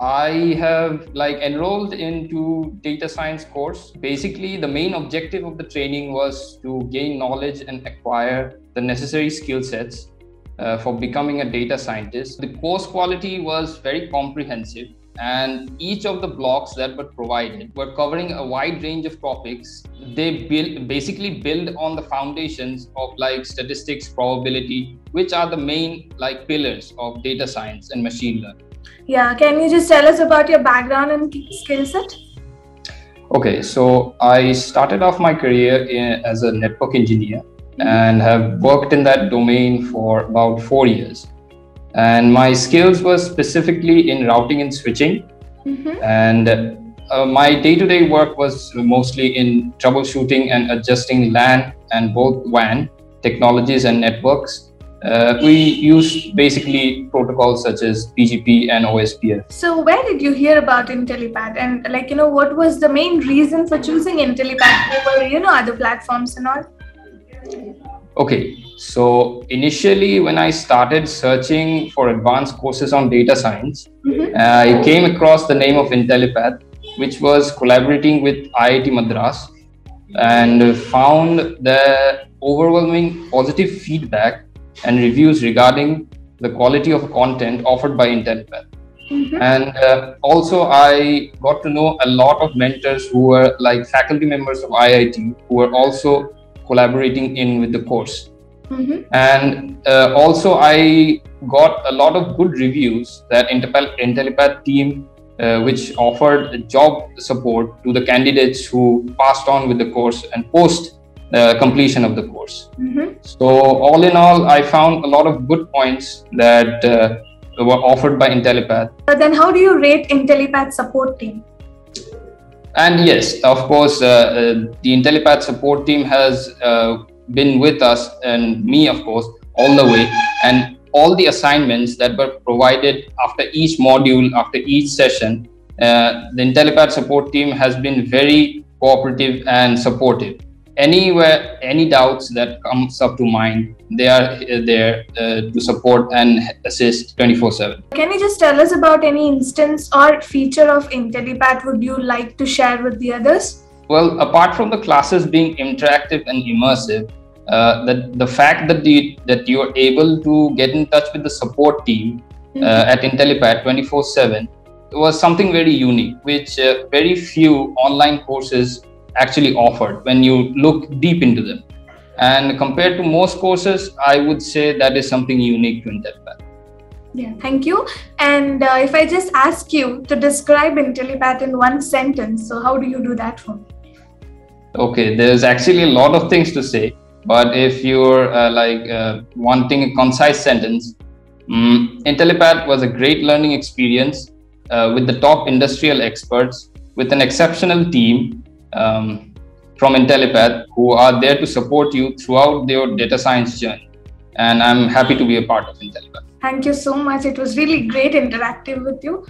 I have like enrolled into data science course. Basically, the main objective of the training was to gain knowledge and acquire the necessary skill sets uh, for becoming a data scientist. The course quality was very comprehensive and each of the blocks that were provided were covering a wide range of topics they build basically build on the foundations of like statistics probability which are the main like pillars of data science and machine learning yeah, can you just tell us about your background and skill set? Okay, so I started off my career in, as a network engineer mm-hmm. and have worked in that domain for about four years. And my skills were specifically in routing and switching. Mm-hmm. And uh, my day to day work was mostly in troubleshooting and adjusting LAN and both WAN technologies and networks uh, we use basically protocols such as BGP and OSPF. So, where did you hear about Intellipaat, and like you know, what was the main reason for choosing Intellipaat over you know other platforms and all? Okay, so initially when I started searching for advanced courses on data science, mm-hmm. uh, I came across the name of Intellipaat, which was collaborating with IIT Madras, and found the overwhelming positive feedback and reviews regarding the quality of content offered by Intellipaat. Mm-hmm. And uh, also, I got to know a lot of mentors who were like faculty members of IIT who were also collaborating in with the course. Mm-hmm. And uh, also, I got a lot of good reviews that Intellipaat team, uh, which offered job support to the candidates who passed on with the course and post the completion of the course. Mm-hmm. So, all in all, I found a lot of good points that uh, were offered by Intellipaat. But then, how do you rate Intellipaat support team? And yes, of course, uh, uh, the Intellipaat support team has uh, been with us and me, of course, all the way. And all the assignments that were provided after each module, after each session, uh, the Intellipaat support team has been very cooperative and supportive anywhere any doubts that comes up to mind they are there uh, to support and assist 24 7 can you just tell us about any instance or feature of Intellipaat would you like to share with the others well apart from the classes being interactive and immersive uh, the, the fact that the, that you're able to get in touch with the support team mm-hmm. uh, at Intellipaat 24 7 was something very unique which uh, very few online courses actually offered when you look deep into them. And compared to most courses, I would say that is something unique to Intellipaat. Yeah, thank you. And uh, if I just ask you to describe Intellipaat in one sentence, so how do you do that for me? Okay, there's actually a lot of things to say, but if you're uh, like uh, wanting a concise sentence, um, Intellipaat was a great learning experience uh, with the top industrial experts, with an exceptional team, um, from Intellipaat who are there to support you throughout your data science journey. And I'm happy to be a part of Intellipaat. Thank you so much. It was really great interactive with you.